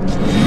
you